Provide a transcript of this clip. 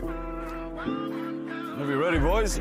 Are we ready, boys?